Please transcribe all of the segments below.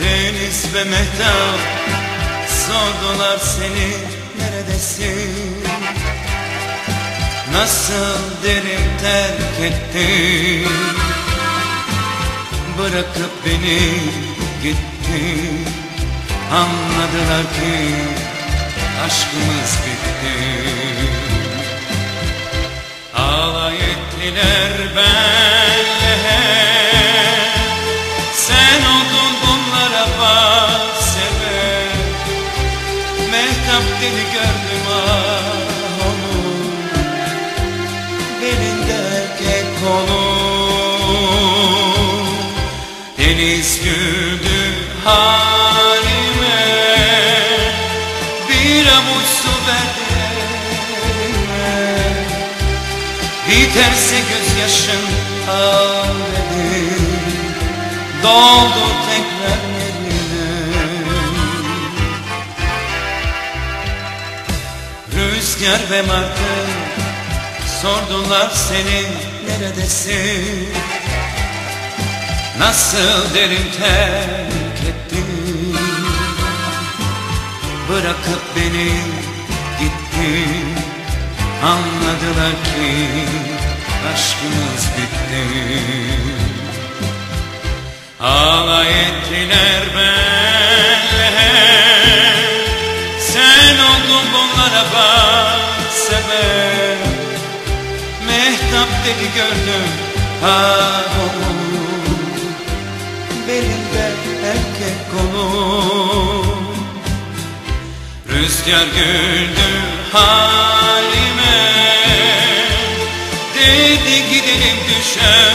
Deniz ve mehtap sordular seni neredesin Nasıl derim terk ettin? Bırakıp beni gittin. Anladılar ki aşkımız bitti. Alay ettiler benle Sen oldun bunlara bak sebep. Mehtap deli gördüm Deniz güldü halime Bir avuç su verdi elime Biterse gözyaşın al dedim Doldu tekrar yerine Rüzgar ve martı sordular seni neredesin Nasıl derin terk ettin? Bırakıp beni gittin. Anladılar ki aşkımız bitti. Alay ettiler benle. Sen oldun bunlara bak sebep Mehtap dedi gördüm ha onu Rüzgar güldü halime Dedi gidelim düşer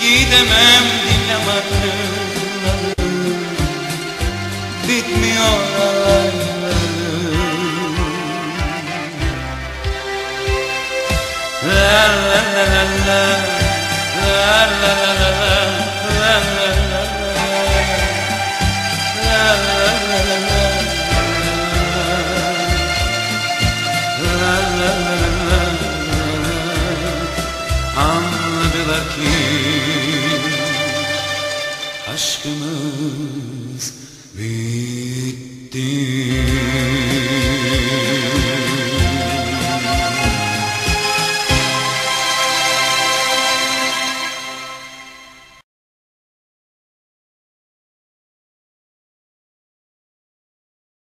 Gidemem dinlem akılları Bitmiyor la la la la La sandılar ki Aşkımız bitti.